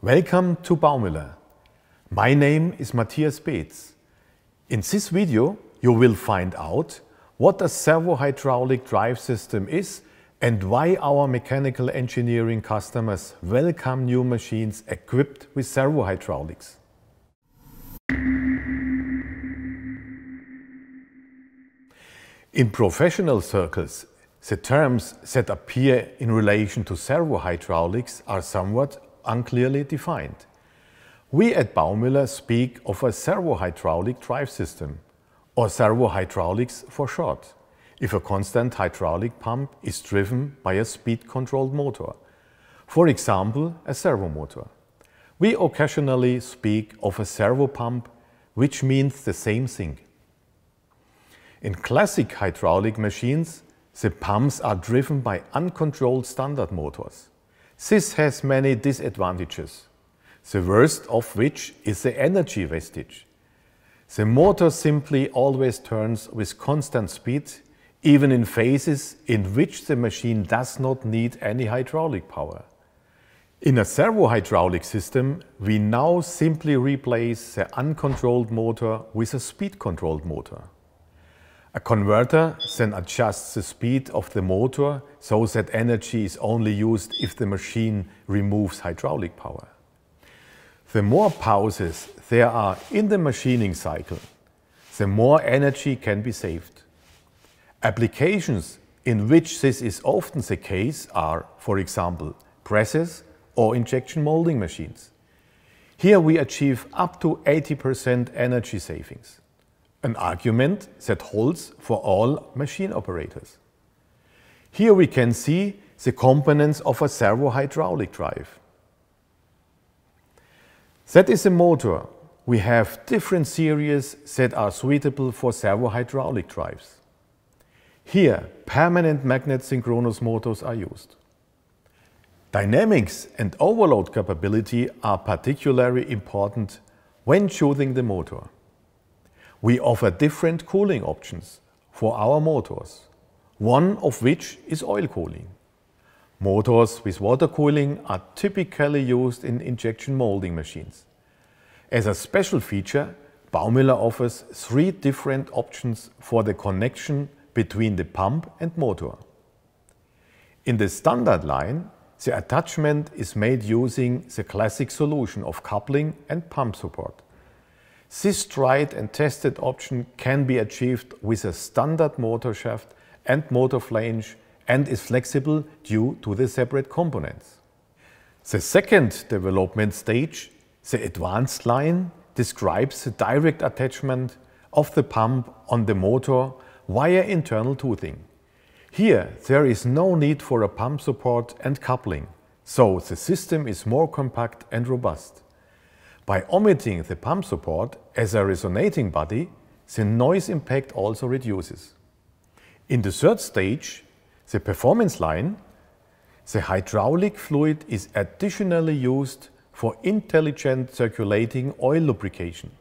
Welcome to Baumüller. My name is Matthias Beetz. In this video you will find out what a servo-hydraulic drive system is and why our mechanical engineering customers welcome new machines equipped with servo-hydraulics. In professional circles, the terms that appear in relation to servo-hydraulics are somewhat unclearly defined. We at Baumüller speak of a servo-hydraulic drive system, or servo-hydraulics for short, if a constant hydraulic pump is driven by a speed-controlled motor, for example, a servo motor. We occasionally speak of a servo pump, which means the same thing. In classic hydraulic machines, the pumps are driven by uncontrolled standard motors. This has many disadvantages, the worst of which is the energy wastage. The motor simply always turns with constant speed, even in phases in which the machine does not need any hydraulic power. In a servo-hydraulic system, we now simply replace the uncontrolled motor with a speed-controlled motor. A converter then adjusts the speed of the motor so that energy is only used if the machine removes hydraulic power. The more pauses there are in the machining cycle, the more energy can be saved. Applications in which this is often the case are, for example, presses or injection molding machines. Here we achieve up to 80% energy savings an argument that holds for all machine operators. Here we can see the components of a servo-hydraulic drive. That is a motor. We have different series that are suitable for servo-hydraulic drives. Here, permanent magnet synchronous motors are used. Dynamics and overload capability are particularly important when choosing the motor. We offer different cooling options for our motors, one of which is oil cooling. Motors with water cooling are typically used in injection molding machines. As a special feature, Baumüller offers three different options for the connection between the pump and motor. In the standard line, the attachment is made using the classic solution of coupling and pump support. This tried and tested option can be achieved with a standard motor shaft and motor flange and is flexible due to the separate components. The second development stage, the advanced line, describes the direct attachment of the pump on the motor via internal toothing. Here there is no need for a pump support and coupling, so the system is more compact and robust. By omitting the pump support as a resonating body, the noise impact also reduces. In the third stage, the performance line, the hydraulic fluid is additionally used for intelligent circulating oil lubrication.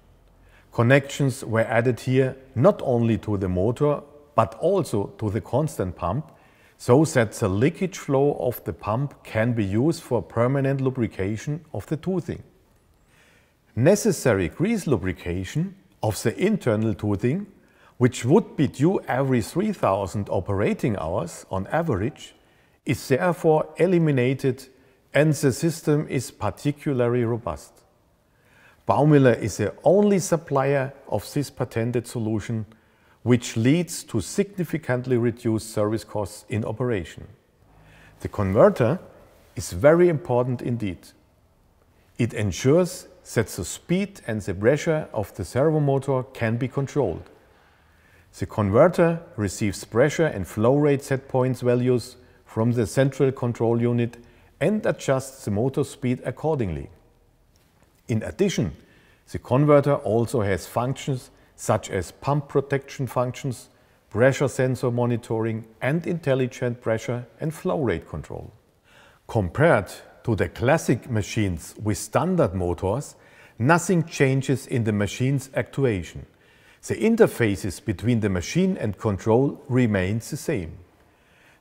Connections were added here not only to the motor but also to the constant pump so that the leakage flow of the pump can be used for permanent lubrication of the toothing necessary grease lubrication of the internal toothing, which would be due every 3000 operating hours on average, is therefore eliminated and the system is particularly robust. Baumüller is the only supplier of this patented solution, which leads to significantly reduced service costs in operation. The converter is very important indeed. It ensures that the speed and the pressure of the servo motor can be controlled. The converter receives pressure and flow rate set points values from the central control unit and adjusts the motor speed accordingly. In addition, the converter also has functions such as pump protection functions, pressure sensor monitoring and intelligent pressure and flow rate control. Compared to the classic machines with standard motors, nothing changes in the machine's actuation. The interfaces between the machine and control remains the same.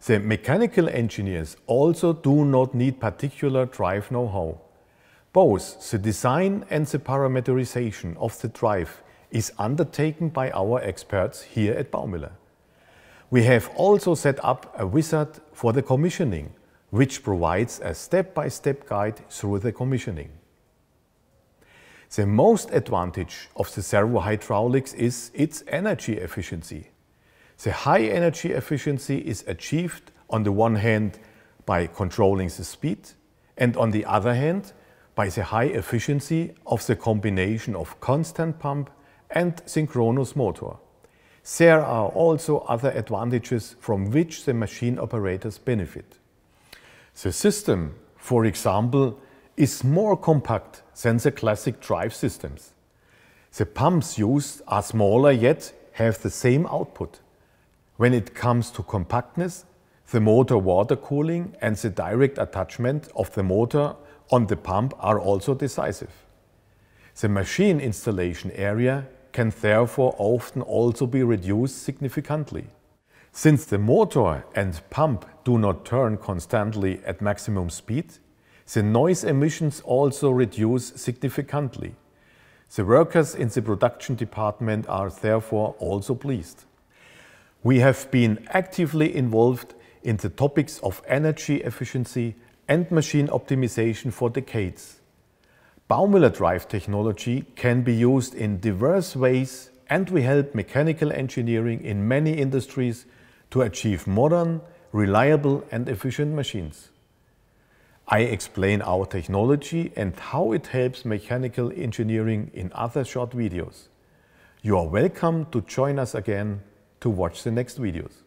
The mechanical engineers also do not need particular drive know-how. Both the design and the parameterization of the drive is undertaken by our experts here at Baumüller. We have also set up a wizard for the commissioning, which provides a step-by-step -step guide through the commissioning. The most advantage of the servo hydraulics is its energy efficiency. The high energy efficiency is achieved on the one hand by controlling the speed and on the other hand by the high efficiency of the combination of constant pump and synchronous motor. There are also other advantages from which the machine operators benefit. The system, for example, is more compact than the classic drive systems. The pumps used are smaller yet have the same output. When it comes to compactness, the motor water cooling and the direct attachment of the motor on the pump are also decisive. The machine installation area can therefore often also be reduced significantly. Since the motor and pump do not turn constantly at maximum speed, the noise emissions also reduce significantly. The workers in the production department are therefore also pleased. We have been actively involved in the topics of energy efficiency and machine optimization for decades. Baumüller drive technology can be used in diverse ways and we help mechanical engineering in many industries to achieve modern, reliable and efficient machines. I explain our technology and how it helps mechanical engineering in other short videos. You are welcome to join us again to watch the next videos.